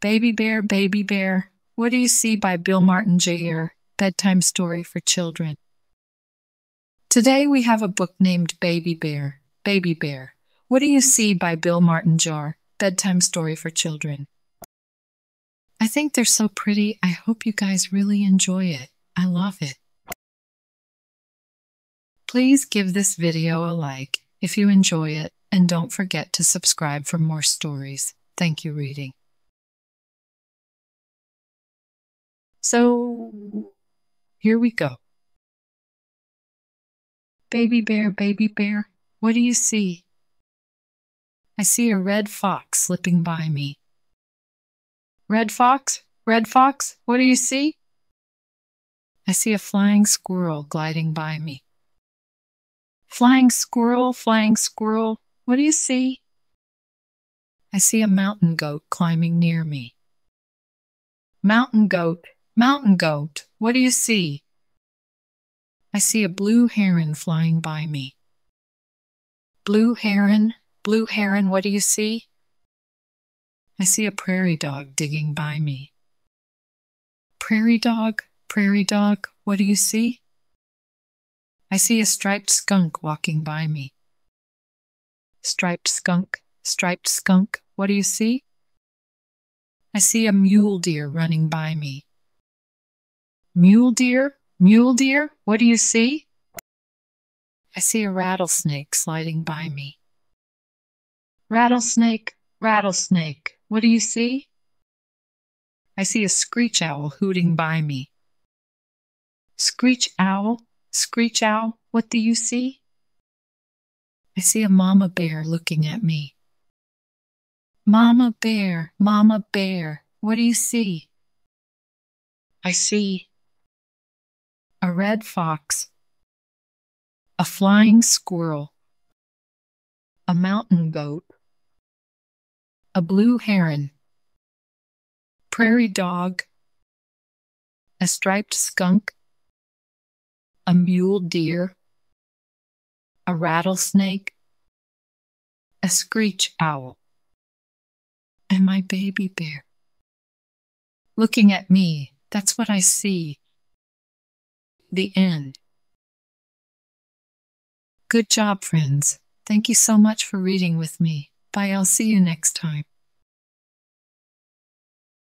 Baby Bear, Baby Bear, What Do You See by Bill Martin Jr., Bedtime Story for Children. Today we have a book named Baby Bear, Baby Bear, What Do You See by Bill Martin Jr., Bedtime Story for Children. I think they're so pretty. I hope you guys really enjoy it. I love it. Please give this video a like if you enjoy it and don't forget to subscribe for more stories. Thank you, reading. So, here we go. Baby bear, baby bear, what do you see? I see a red fox slipping by me. Red fox, red fox, what do you see? I see a flying squirrel gliding by me. Flying squirrel, flying squirrel, what do you see? I see a mountain goat climbing near me. Mountain goat, mountain goat, what do you see? I see a blue heron flying by me. Blue heron, blue heron, what do you see? I see a prairie dog digging by me. Prairie dog, prairie dog, what do you see? I see a striped skunk walking by me. Striped skunk, striped skunk, what do you see? I see a mule deer running by me. Mule deer, mule deer, what do you see? I see a rattlesnake sliding by me. Rattlesnake, rattlesnake, what do you see? I see a screech owl hooting by me. Screech owl, Screech Owl, what do you see? I see a mama bear looking at me. Mama bear, mama bear, what do you see? I see red fox, a flying squirrel, a mountain goat, a blue heron, prairie dog, a striped skunk, a mule deer, a rattlesnake, a screech owl, and my baby bear. Looking at me, that's what I see. The end. Good job, friends. Thank you so much for reading with me. Bye, I'll see you next time.